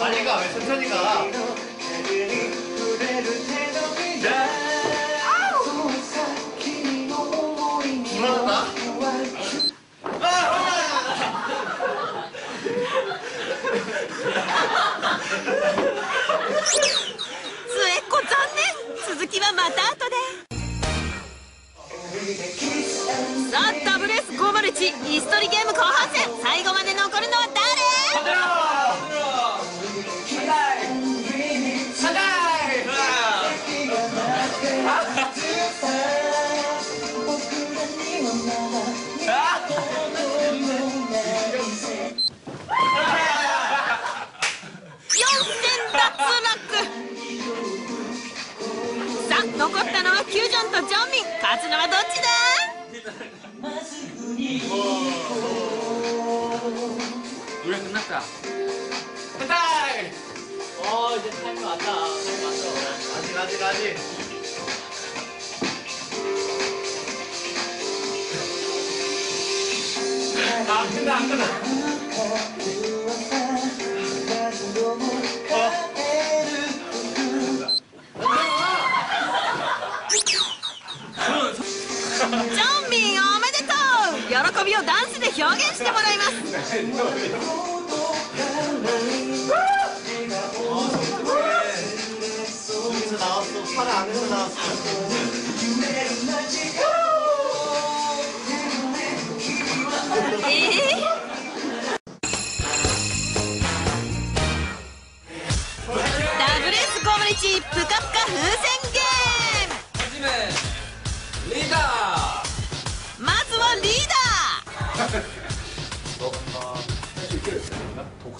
何が別に何か続きはまた後で。さあダブル S501 イストリゲーム後半戦。最後まで残るのは誰？ 노래 끝났다. 어 이제 타이밍 왔다 타이밍 왔어 아직, 아직, 아직. 아, 안 끝나. 여기서 나왔어. 팔 안에서 나왔어.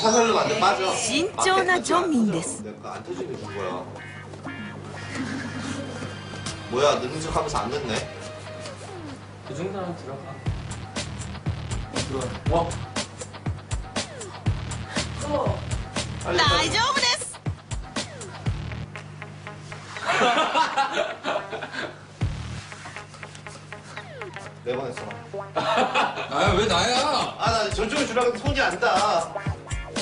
사설로 만든 빠져. 진짜나 좀인데스. 내가 안 터지는 게 뭐야? 뭐야 늦는 척하면서 안 늦네. 그 정도면 들어가. 들어가. 와. 또. 어? 나이 좀 됐어. 네번 했어. 아왜 나야? 아 나 저쪽에 주라고 손이 안 닿아.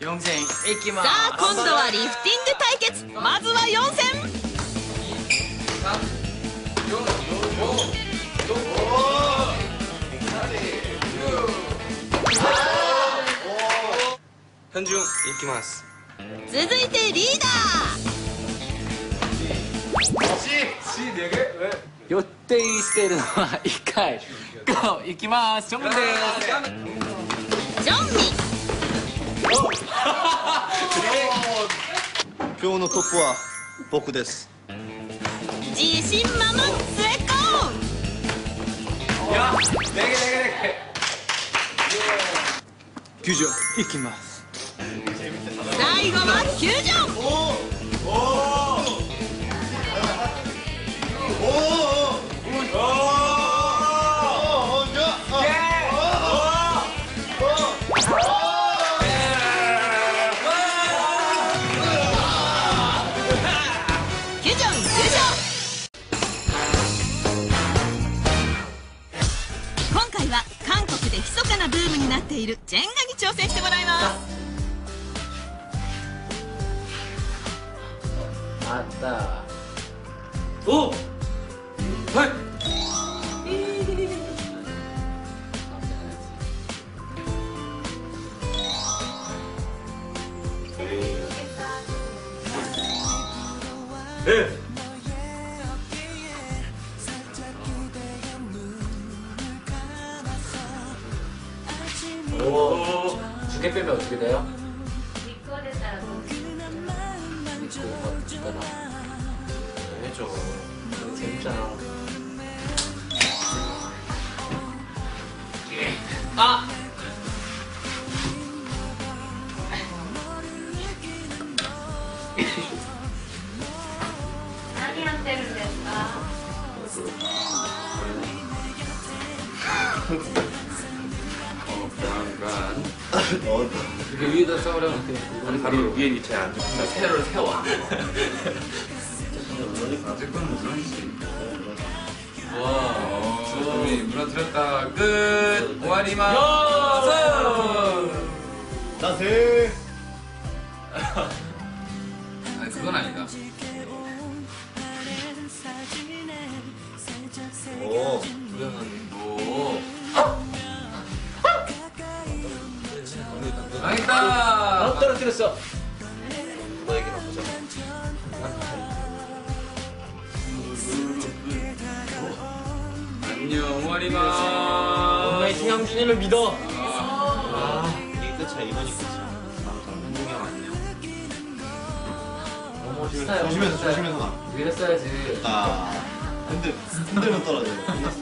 4 0いきますさあ今度はリフティング対決。まずは4戦3 4 5 4 5 4 4 4 4 4 4 4 4 4 4 4 4 4 4 4 4 4 4 4 4 4 4 4 4 4 4 4 4 4 4 4 4 4 4 4 4 今日のトップは僕です。自信満々でけでけでけ球場いきます。最後は球場おお 아따. 오! 헐! 네. 오. 두개 빼면 어떻게 돼요? 아! 아니한 어떤 그 위에다 싸우려면 어떻게? 바로 위에 밑에 안 좋다. 새로 세워. 와. 준비 무너뜨렸다. 끝. 오아리마. 나세. 아니 그건 아니다. 오. 뭐. 망했다. 어, 떨어뜨렸어. 안녕 오아리마. 엄마의 김영준이를 믿어. 아, 이게 끝이야. 이번이 끝이야. 한중이 형 안녕. 비슷해요. 조심해서 비슷해요. 조심해서 가. 위에다 써야지. 아. 흔들 흔들면 떨어져. 끝났어.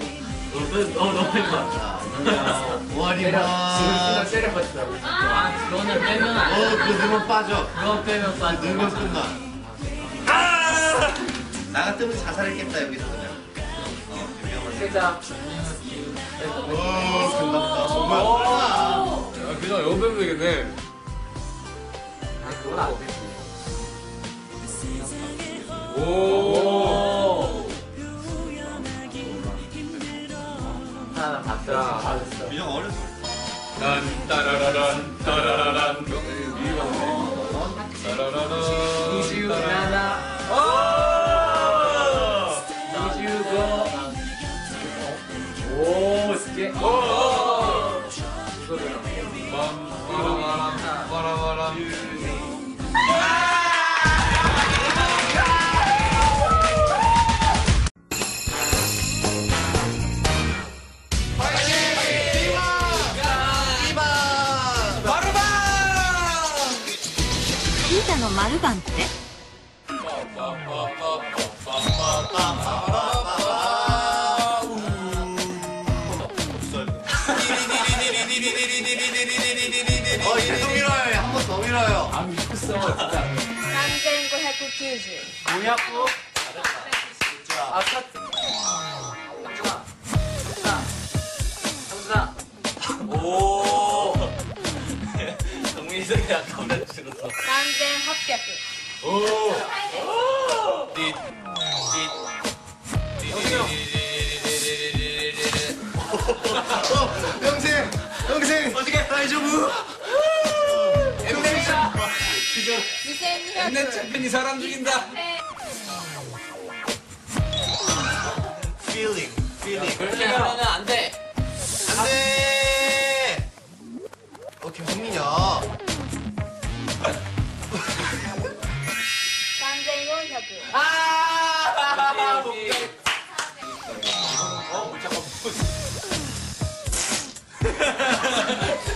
어, 너무 힘들어. 자, 안녕. 오아리마. 지금 순간 때려 봤더라고. 아, 그거는 빼면 안 돼. 어, 그 넣으면 빠져. 그거 빼면 빠져. 넣으면 끝나. 아! 나 같으면 자살했겠다 여기서. 세자. 어, 끝났다. 정말. 야, 그냥 여우 빼면 되겠네. 아, 그건 안 되지. 오. 오. 하나 봤다. 민영 어렸을 딴 따라라란 따라라란. 3590 500? 아, 사. 삼사. 삼사. 오. 정민석이 아까보다 줄었어. 3800 어, 평생, 평생. 어떻게? 다이조 부. 2200내 챔피언이 사람 죽인다. feeling, feeling. 그렇게 하면 안 돼. 안 돼. 어, 계속 미냐? 3400 아! 안 했어. 2820